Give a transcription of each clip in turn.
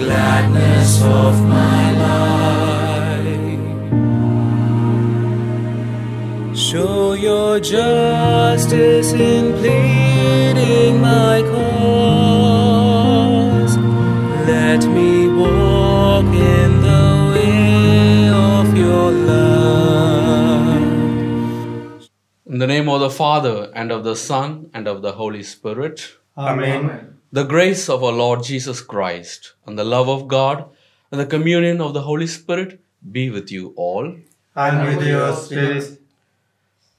gladness of my life. Show your justice in pleading my cause. Let me walk in the way of your love. In the name of the Father, and of the Son, and of the Holy Spirit, Amen. The grace of our Lord Jesus Christ, and the love of God, and the communion of the Holy Spirit be with you all. And with your spirit.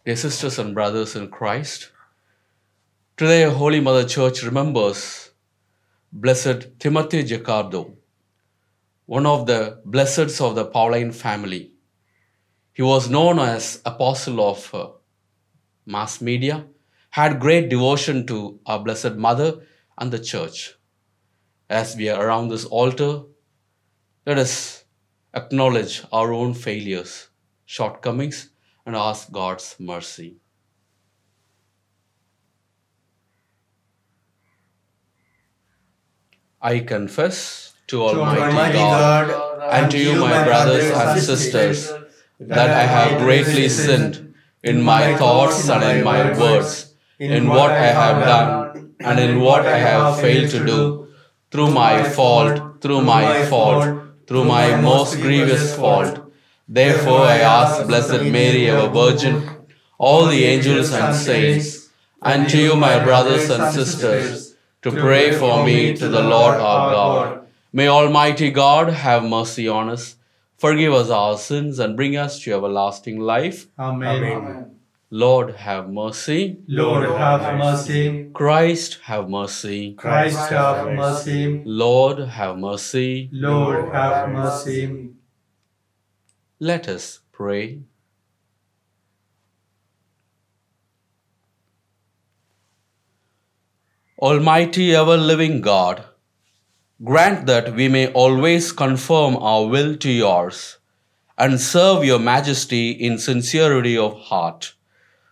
Dear sisters and brothers in Christ, today Holy Mother Church remembers Blessed Timothy Giaccardo, one of the blesseds of the Pauline family. He was known as Apostle of uh, Mass Media, had great devotion to our Blessed Mother and the Church. As we are around this altar, let us acknowledge our own failures, shortcomings, and ask God's mercy. I confess to Almighty, Almighty God, God, and to you, my brothers and sisters, that I have greatly sinned in my thoughts and in my words, in what I have done and in what I have failed to do, through my fault, through my fault, through my most grievous fault. Therefore, I ask Blessed Mary, our Virgin, all the angels and saints, and to you, my brothers and sisters, to pray for me to the Lord our God. May Almighty God have mercy on us, forgive us our sins, and bring us to everlasting life. Amen. Lord, have mercy. Lord, have mercy. Christ, have mercy. Christ, have mercy. Lord, have mercy. Lord, have mercy. Let us pray. Almighty ever living God, grant that we may always conform our will to yours and serve your majesty in sincerity of heart.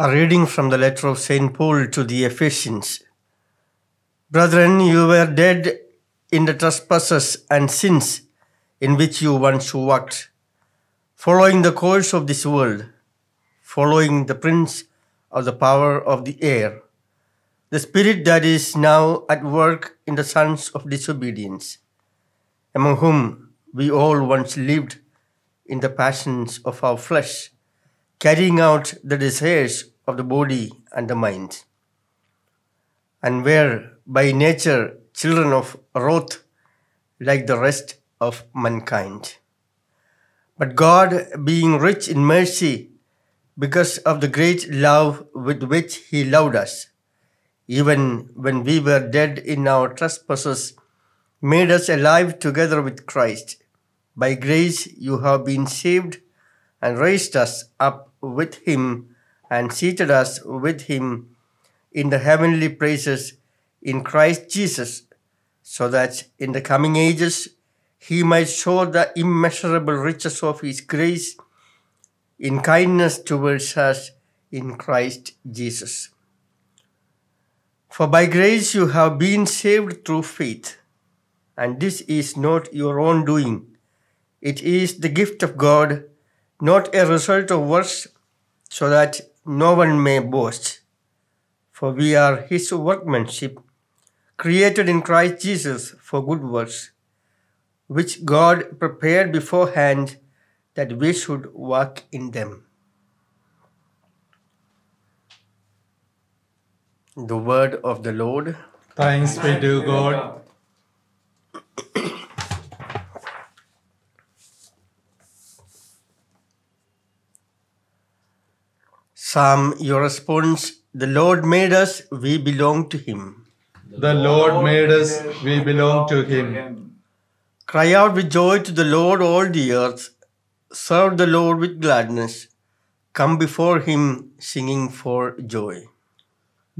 A reading from the letter of St. Paul to the Ephesians. Brethren, you were dead in the trespasses and sins in which you once walked, following the course of this world, following the prince of the power of the air, the spirit that is now at work in the sons of disobedience, among whom we all once lived in the passions of our flesh, carrying out the desires of the body and the mind, and were by nature children of wrath like the rest of mankind. But God, being rich in mercy, because of the great love with which He loved us, even when we were dead in our trespasses, made us alive together with Christ. By grace you have been saved and raised us up with Him and seated us with Him in the heavenly places in Christ Jesus, so that in the coming ages He might show the immeasurable riches of His grace in kindness towards us in Christ Jesus. For by grace you have been saved through faith, and this is not your own doing. It is the gift of God, not a result of works, so that no one may boast. For we are His workmanship, created in Christ Jesus for good works, which God prepared beforehand that we should walk in them. The word of the Lord. Thanks be to God. Psalm, your response The Lord made us, we belong to Him. The Lord made us, we belong to Him. Cry out with joy to the Lord, all the earth. Serve the Lord with gladness. Come before Him singing for joy.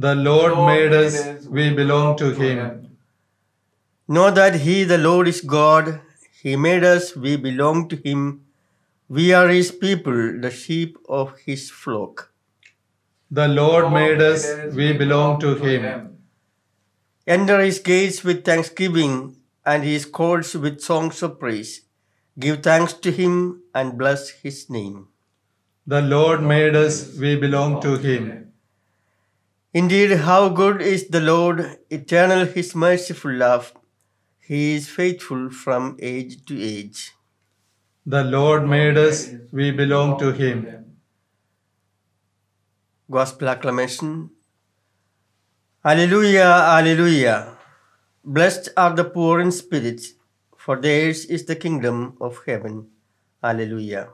The Lord made us, we belong to Him. Know that He, the Lord, is God. He made us, we belong to Him. We are His people, the sheep of His flock. The Lord made us, we belong to Him. Enter His gates with thanksgiving and His courts with songs of praise. Give thanks to Him and bless His name. The Lord made us, we belong to Him. Indeed, how good is the Lord, eternal His merciful love. He is faithful from age to age. The Lord made us, we belong to Him. Gospel acclamation. Alleluia, Alleluia. Blessed are the poor in spirit, for theirs is the kingdom of heaven. Alleluia.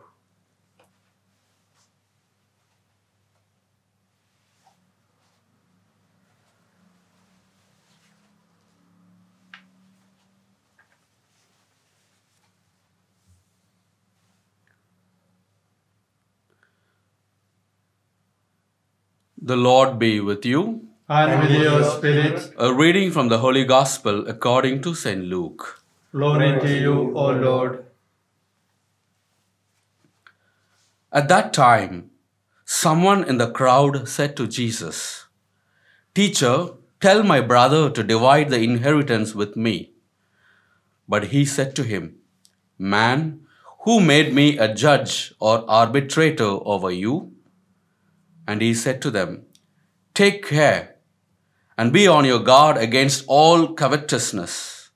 The Lord be with you. And with your spirit, A reading from the Holy Gospel according to St. Luke. glory to you, O Lord. At that time, someone in the crowd said to Jesus, Teacher, tell my brother to divide the inheritance with me. But he said to him, Man, who made me a judge or arbitrator over you? And he said to them, Take care and be on your guard against all covetousness.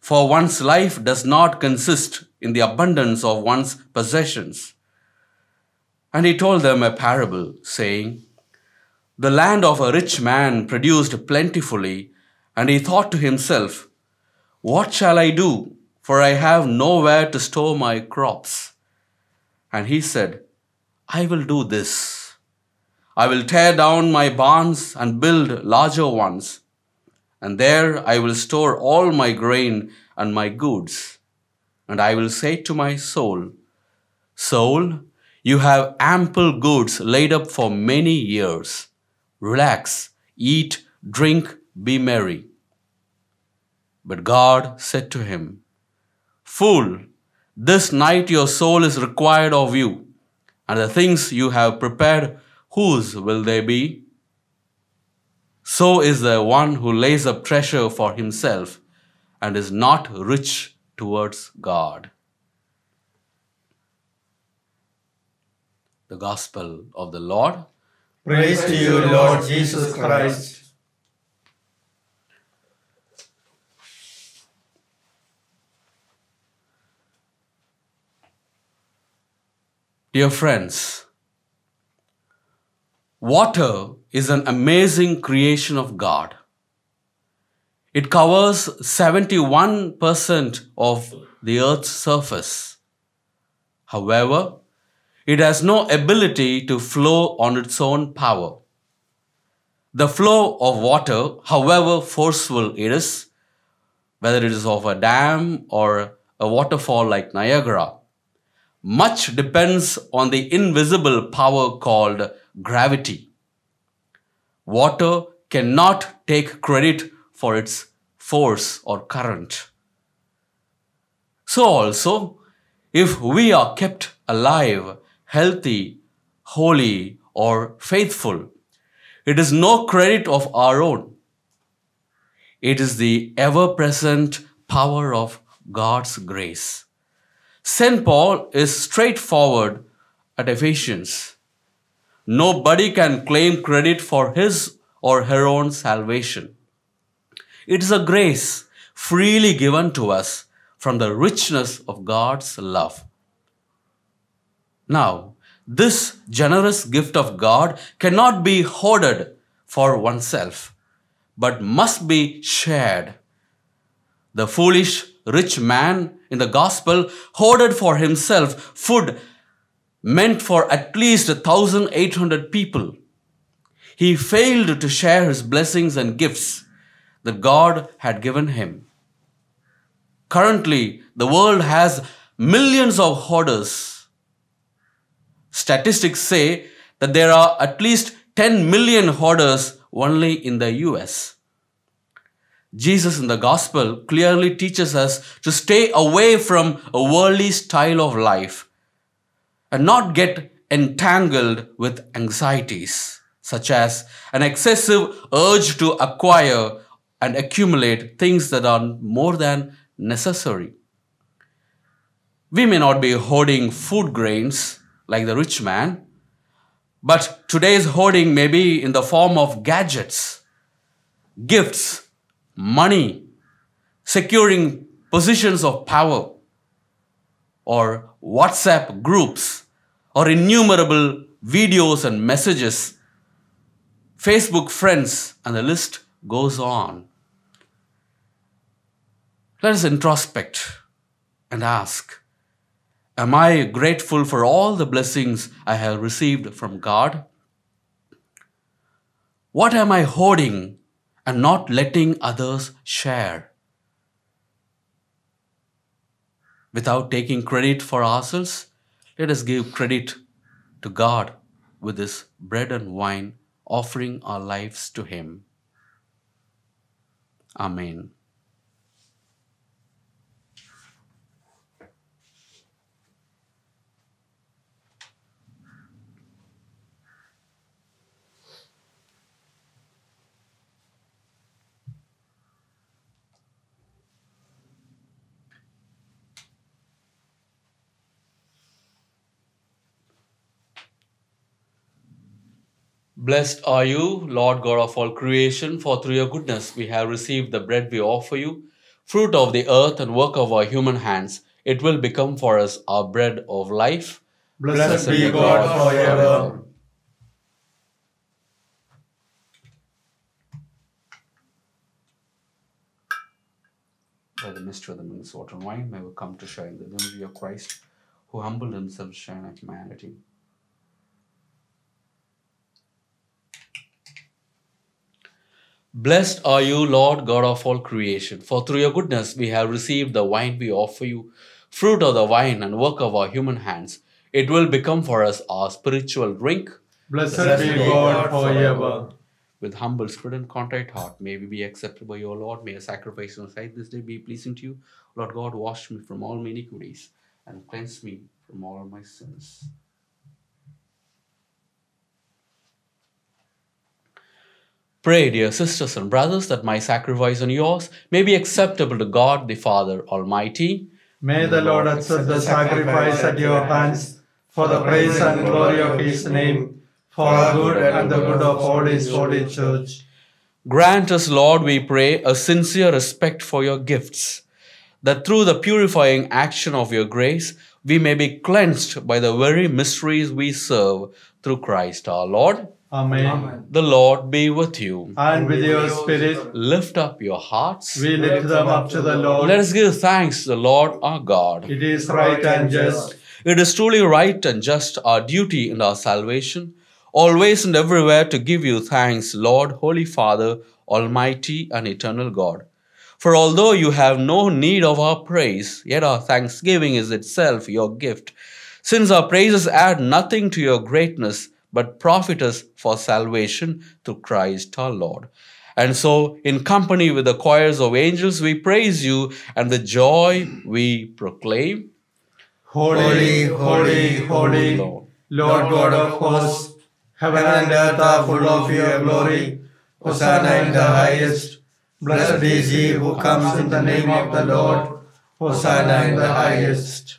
For one's life does not consist in the abundance of one's possessions. And he told them a parable, saying, The land of a rich man produced plentifully, and he thought to himself, What shall I do? For I have nowhere to store my crops. And he said, I will do this. I will tear down my barns and build larger ones, and there I will store all my grain and my goods. And I will say to my soul, Soul, you have ample goods laid up for many years. Relax, eat, drink, be merry. But God said to him, Fool, this night your soul is required of you, and the things you have prepared, whose will they be? So is the one who lays up treasure for himself and is not rich towards God. The Gospel of the Lord. Praise to you, Lord Jesus Christ. Dear friends, water is an amazing creation of God. It covers 71% of the earth's surface. However, it has no ability to flow on its own power. The flow of water, however forceful it is, whether it is of a dam or a waterfall like Niagara, much depends on the invisible power called gravity. Water cannot take credit for its force or current. So, also, if we are kept alive, healthy, holy, or faithful, it is no credit of our own. It is the ever present power of God's grace. St. Paul is straightforward at Ephesians. Nobody can claim credit for his or her own salvation. It is a grace freely given to us from the richness of God's love. Now, this generous gift of God cannot be hoarded for oneself, but must be shared. The foolish rich man in the gospel hoarded for himself food meant for at least 1,800 people. he failed to share his blessings and gifts that God had given him. Currently, the world has millions of hoarders. Statistics say that there are at least 10 million hoarders only in the US. Jesus in the gospel clearly teaches us to stay away from a worldly style of life and not get entangled with anxieties such as an excessive urge to acquire and accumulate things that are more than necessary. We may not be hoarding food grains like the rich man, but today's hoarding may be in the form of gadgets, gifts, money, securing positions of power, or WhatsApp groups, or innumerable videos and messages, Facebook friends, and the list goes on. Let us introspect and ask Am I grateful for all the blessings I have received from God? What am I hoarding and not letting others share? Without taking credit for ourselves, let us give credit to God with this bread and wine, offering our lives to Him. Amen. Blessed are you, Lord God of all creation, for through your goodness we have received the bread we offer you, fruit of the earth and work of our human hands. It will become for us our bread of life. Blessed be God forever. By the mystery of the milk, water, and wine, may we come to share in the memory of Christ, who humbled himself to share in humanity. Blessed are you, Lord God of all creation, for through your goodness we have received the wine we offer you, fruit of the vine and work of our human hands. It will become for us our spiritual drink. Blessed be God forever. With humble spirit and contrite heart, may we be accepted by your Lord. May a sacrifice on sight this day be pleasing to you. Lord God, wash me from all my iniquities and cleanse me from all my sins. Pray, dear sisters and brothers, that my sacrifice and yours may be acceptable to God the Father Almighty. May the Lord accept the sacrifice at your hands for the praise and glory of his name, for our good and the good of all his holy church. Grant us, Lord, we pray, a sincere respect for your gifts, that through the purifying action of your grace, we may be cleansed by the very mysteries we serve through Christ our Lord. Amen. The Lord be with you. And with your spirit, Lift up your hearts. we lift them up to the Lord. Let us give thanks to the Lord our God. It is right and just. It is truly right and just our duty and our salvation, always and everywhere to give you thanks, Lord, Holy Father, Almighty and eternal God. For although you have no need of our praise, yet our thanksgiving is itself your gift, since our praises add nothing to your greatness, but profit us for salvation through Christ our Lord. And so, in company with the choirs of angels, we praise you and the joy we proclaim. Holy, holy, holy, Lord. Lord God of hosts, heaven and earth are full of your glory. Hosanna in the highest. Blessed is he who comes in the name of the Lord. Hosanna in the highest.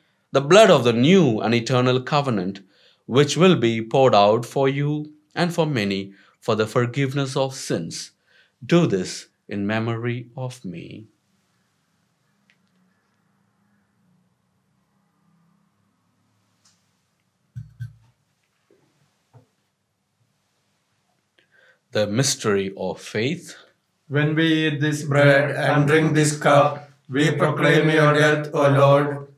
the blood of the new and eternal covenant, which will be poured out for you and for many for the forgiveness of sins. Do this in memory of me. The mystery of faith. When we eat this bread and drink this cup, we proclaim your death, O Lord,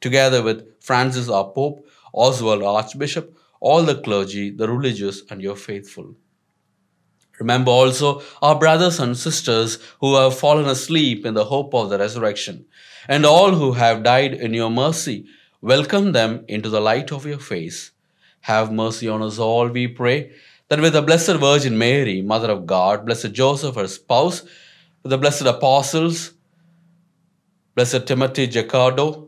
together with Francis our Pope, Oswald our Archbishop, all the clergy, the religious, and your faithful. Remember also our brothers and sisters who have fallen asleep in the hope of the resurrection, and all who have died in your mercy. Welcome them into the light of your face. Have mercy on us all, we pray, that with the Blessed Virgin Mary, Mother of God, Blessed Joseph, her spouse, with the blessed apostles, Blessed Timothy Giaccardo,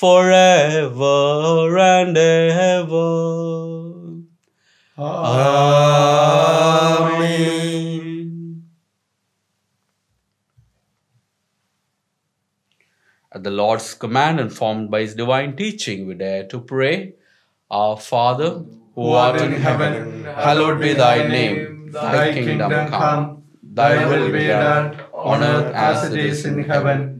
forever and ever. Amen. At the Lord's command, informed by his divine teaching, we dare to pray, Our Father, who art in heaven, hallowed be thy name. Thy kingdom come, thy will be done on earth as it is in heaven.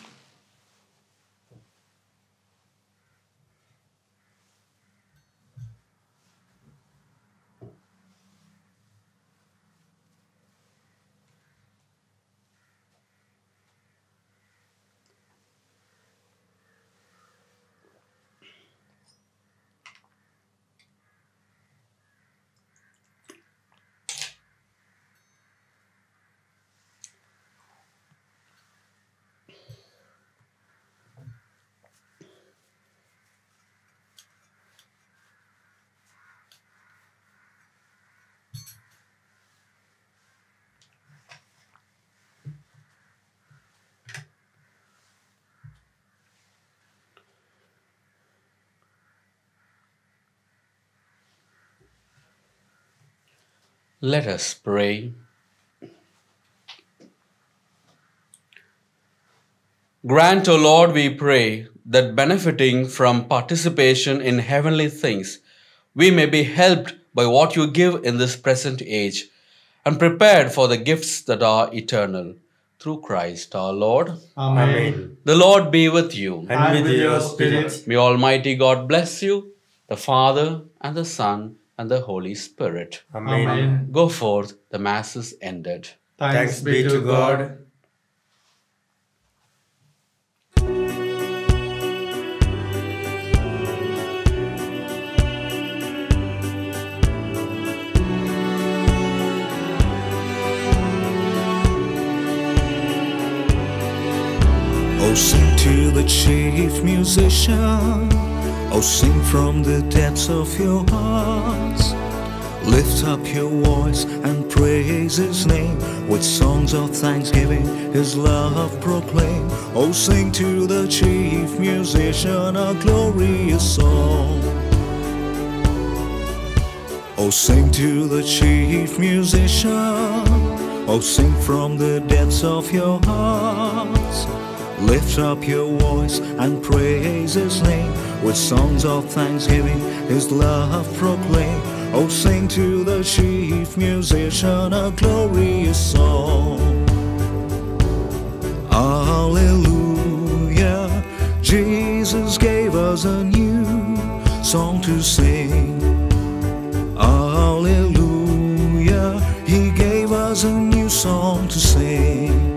Let us pray. Grant, O Lord, we pray, that benefiting from participation in heavenly things, we may be helped by what you give in this present age and prepared for the gifts that are eternal. Through Christ our Lord. Amen. The Lord be with you. And with your spirit. May Almighty God bless you, the Father, and the Son, and the Holy Spirit. Amen. Amen. Go forth, the Mass is ended. Thanks be to God. Oh, sing to the chief musician. Oh, sing from the depths of your hearts. Lift up your voice and praise his name with songs of thanksgiving, his love proclaim. Oh, sing to the chief musician a glorious song. Oh, sing to the chief musician. Oh, sing from the depths of your hearts. Lift up your voice and praise his name with songs of thanksgiving, his love proclaim. Oh, sing to the chief musician a glorious song. Hallelujah, Jesus gave us a new song to sing. Hallelujah, He gave us a new song to sing.